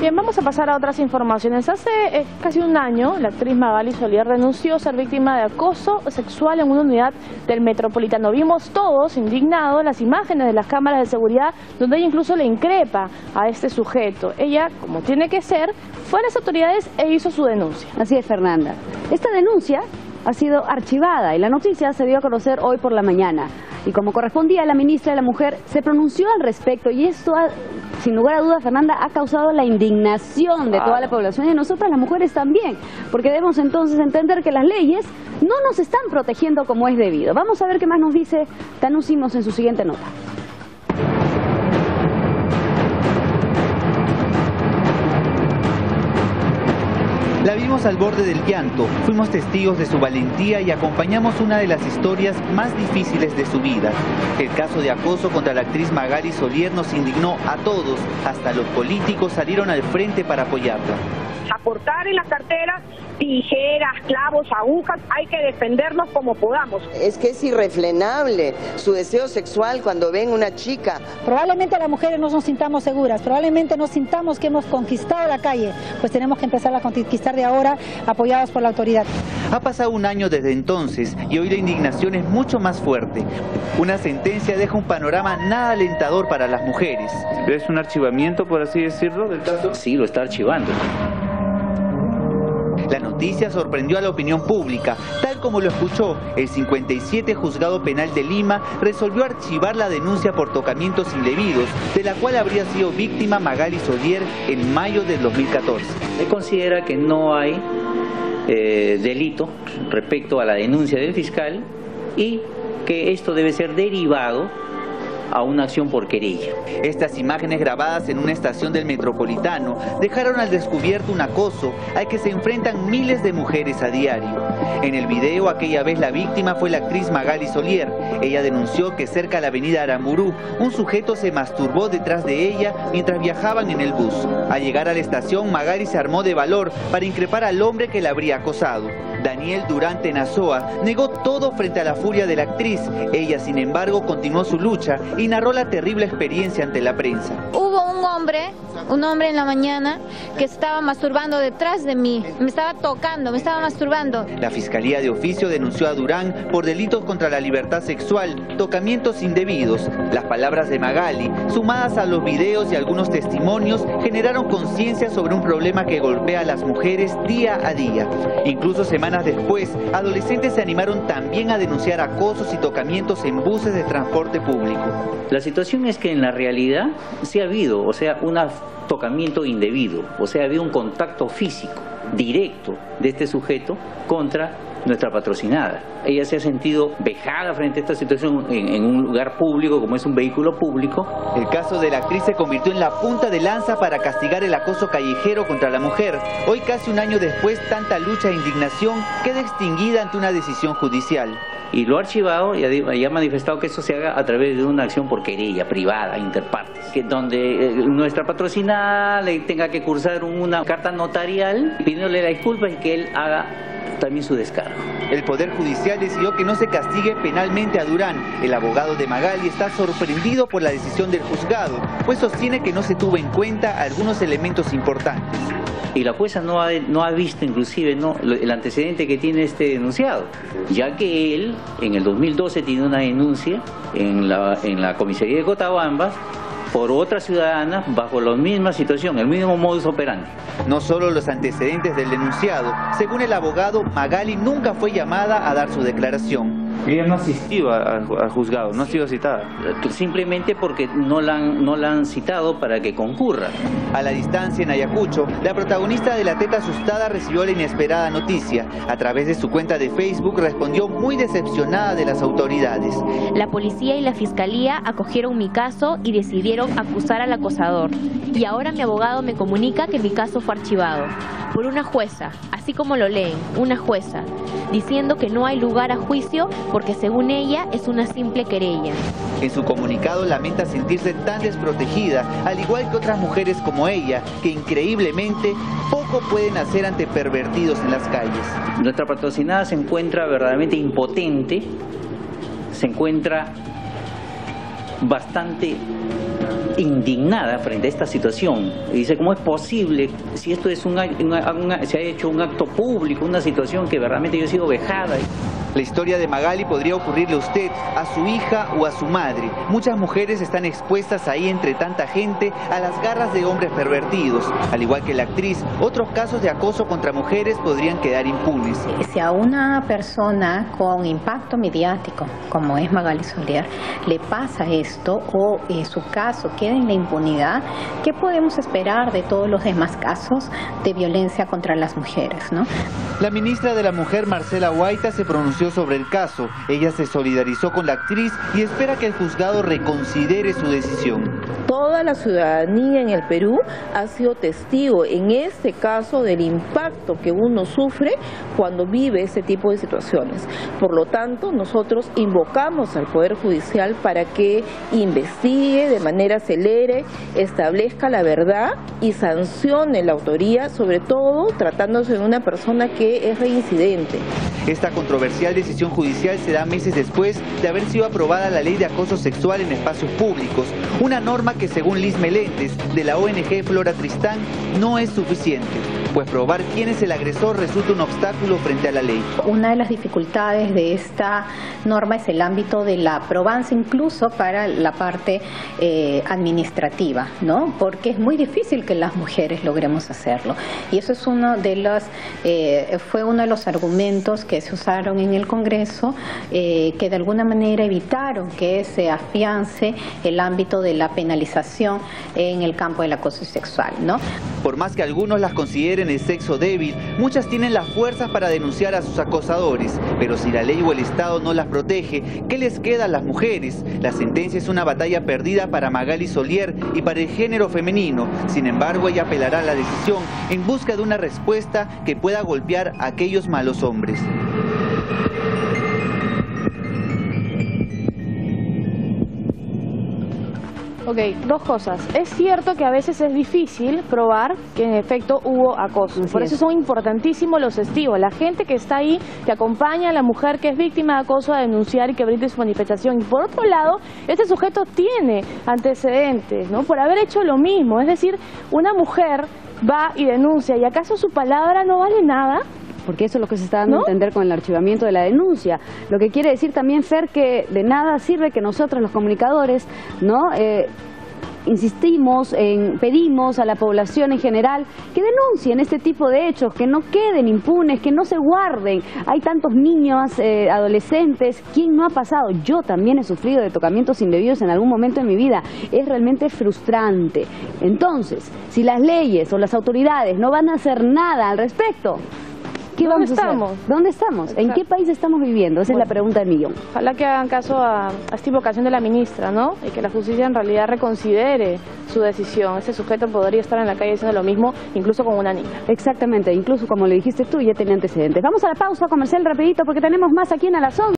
Bien, vamos a pasar a otras informaciones. Hace eh, casi un año, la actriz Magali Solier renunció a ser víctima de acoso sexual en una unidad del Metropolitano. Vimos todos indignados las imágenes de las cámaras de seguridad donde ella incluso le increpa a este sujeto. Ella, como tiene que ser, fue a las autoridades e hizo su denuncia. Así es, Fernanda. Esta denuncia ha sido archivada y la noticia se dio a conocer hoy por la mañana. Y como correspondía, la ministra de la Mujer se pronunció al respecto y esto, sin lugar a duda, Fernanda, ha causado la indignación de toda la población y de nosotras las mujeres también, porque debemos entonces entender que las leyes no nos están protegiendo como es debido. Vamos a ver qué más nos dice Tanusimos en su siguiente nota. La vimos al borde del llanto, fuimos testigos de su valentía y acompañamos una de las historias más difíciles de su vida. El caso de acoso contra la actriz Magali Solier nos indignó a todos, hasta los políticos salieron al frente para apoyarla. Aportar en la cartera tijeras, clavos, agujas, hay que defendernos como podamos. Es que es irrefrenable su deseo sexual cuando ven una chica. Probablemente las mujeres no nos sintamos seguras, probablemente no sintamos que hemos conquistado la calle, pues tenemos que empezar a conquistar de ahora apoyados por la autoridad. Ha pasado un año desde entonces y hoy la indignación es mucho más fuerte. Una sentencia deja un panorama nada alentador para las mujeres. ¿Es un archivamiento, por así decirlo, del caso? Sí, lo está archivando. Noticia sorprendió a la opinión pública. Tal como lo escuchó, el 57 Juzgado Penal de Lima resolvió archivar la denuncia por tocamientos indebidos, de la cual habría sido víctima Magali Solier en mayo del 2014. Se considera que no hay eh, delito respecto a la denuncia del fiscal y que esto debe ser derivado a una acción por querella. Estas imágenes grabadas en una estación del Metropolitano dejaron al descubierto un acoso al que se enfrentan miles de mujeres a diario. En el video aquella vez la víctima fue la actriz Magali Solier. Ella denunció que cerca a la avenida Aramburú un sujeto se masturbó detrás de ella mientras viajaban en el bus. Al llegar a la estación Magali se armó de valor para increpar al hombre que la habría acosado. Daniel Durante Nazoa negó todo frente a la furia de la actriz. Ella, sin embargo, continuó su lucha y narró la terrible experiencia ante la prensa. Hubo un hombre, un hombre en la mañana, que estaba masturbando detrás de mí. Me estaba tocando, me estaba masturbando. La Fiscalía de Oficio denunció a Durán por delitos contra la libertad sexual, tocamientos indebidos. Las palabras de Magali, sumadas a los videos y algunos testimonios, generaron conciencia sobre un problema que golpea a las mujeres día a día. Incluso semanas después, adolescentes se animaron también a denunciar acosos y tocamientos en buses de transporte público. La situación es que en la realidad sí ha habido, o sea, un tocamiento indebido, o sea, ha habido un contacto físico directo de este sujeto contra nuestra patrocinada. Ella se ha sentido vejada frente a esta situación en, un lugar público como es un vehículo público. El caso de la actriz se convirtió en la punta de lanza para castigar el acoso callejero contra la mujer. Hoy casi un año después tanta lucha e indignación queda extinguida ante una decisión judicial. Y lo ha archivado y ha, manifestado que eso se haga a través de una acción por querella privada, interpartes, que donde eh, nuestra patrocinada le tenga que cursar una carta notarial pidiéndole la disculpa y que él haga también su descargo. El Poder Judicial decidió que no se castigue penalmente a Durán. El abogado de Magali está sorprendido por la decisión del juzgado, pues sostiene que no se tuvo en cuenta algunos elementos importantes. Y la jueza no ha, no ha visto inclusive no, el antecedente que tiene este denunciado, ya que él en el 2012 tiene una denuncia en la, en la comisaría de Cotabambas por otra ciudadana bajo la misma situación, el mismo modus operandi. No solo los antecedentes del denunciado, según el abogado, Magali nunca fue llamada a dar su declaración. Ella no asistió al juzgado, no ha sido citada. Simplemente porque no la, han, no la han citado para que concurra. A la distancia en Ayacucho, la protagonista de la teta asustada recibió la inesperada noticia. A través de su cuenta de Facebook respondió muy decepcionada de las autoridades. La policía y la fiscalía acogieron mi caso y decidieron acusar al acosador. Y ahora mi abogado me comunica que mi caso fue archivado por una jueza, así como lo leen, una jueza, diciendo que no hay lugar a juicio porque según ella es una simple querella. En su comunicado lamenta sentirse tan desprotegida, al igual que otras mujeres como ella, que increíblemente poco pueden hacer ante pervertidos en las calles. Nuestra patrocinada se encuentra verdaderamente impotente, se encuentra bastante indignada frente a esta situación. Dice, ¿cómo es posible si esto es un, una, se ha hecho un acto público, una situación que verdaderamente yo he sido vejada? La historia de Magali podría ocurrirle a usted, a su hija o a su madre. Muchas mujeres están expuestas ahí entre tanta gente a las garras de hombres pervertidos. Al igual que la actriz, otros casos de acoso contra mujeres podrían quedar impunes. Si a una persona con impacto mediático, como es Magali Solier, le pasa esto o en su caso queda en la impunidad, ¿qué podemos esperar de todos los demás casos de violencia contra las mujeres? ¿no? La ministra de la Mujer, Marcela Guaita, se pronunció sobre el caso. Ella se solidarizó con la actriz y espera que el juzgado reconsidere su decisión. Toda la ciudadanía en el Perú ha sido testigo en este caso del impacto que uno sufre cuando vive este tipo de situaciones. Por lo tanto, nosotros invocamos al Poder Judicial para que investigue de manera acelere, establezca la verdad y sancione la autoría, sobre todo tratándose de una persona que es reincidente. Esta controversial decisión judicial se da meses después de haber sido aprobada la ley de acoso sexual en espacios públicos, una norma que según Liz Meléndez de la ONG Flora Tristán no es suficiente pues probar quién es el agresor resulta un obstáculo frente a la ley. Una de las dificultades de esta norma es el ámbito de la probanza, incluso para la parte eh, administrativa, ¿no? Porque es muy difícil que las mujeres logremos hacerlo. Y eso es uno de los, eh, fue uno de los argumentos que se usaron en el Congreso, eh, que de alguna manera evitaron que se afiance el ámbito de la penalización en el campo del acoso sexual, ¿no? Por más que algunos las consideren el sexo débil, muchas tienen las fuerzas para denunciar a sus acosadores. Pero si la ley o el Estado no las protege, ¿qué les queda a las mujeres? La sentencia es una batalla perdida para Magali Solier y para el género femenino. Sin embargo, ella apelará a la decisión en busca de una respuesta que pueda golpear a aquellos malos hombres. Ok, dos cosas. Es cierto que a veces es difícil probar que en efecto hubo acoso. Por eso son importantísimos los testigos. La gente que está ahí, que acompaña a la mujer que es víctima de acoso a denunciar y que brinde su manifestación. Y por otro lado, este sujeto tiene antecedentes, ¿no? Por haber hecho lo mismo. Es decir, una mujer va y denuncia y acaso su palabra no vale nada porque eso es lo que se está dando a entender con el archivamiento de la denuncia. Lo que quiere decir también, Fer, que de nada sirve que nosotros los comunicadores, ¿no? Eh, insistimos, en, pedimos a la población en general que denuncien este tipo de hechos, que no queden impunes, que no se guarden. Hay tantos niños, eh, adolescentes, ¿quién no ha pasado? Yo también he sufrido de tocamientos indebidos en algún momento de mi vida. Es realmente frustrante. Entonces, si las leyes o las autoridades no van a hacer nada al respecto, ¿Qué ¿Dónde vamos a hacer? estamos? ¿Dónde estamos? ¿En qué país estamos viviendo? Esa es la pregunta del millón. Ojalá que hagan caso a, a esta invocación de la ministra, ¿no? Y que la justicia en realidad reconsidere su decisión. Ese sujeto podría estar en la calle diciendo lo mismo, incluso con una niña. Exactamente, incluso como le dijiste tú, ya tenía antecedentes. Vamos a la pausa comercial rapidito porque tenemos más aquí en A la Sombra.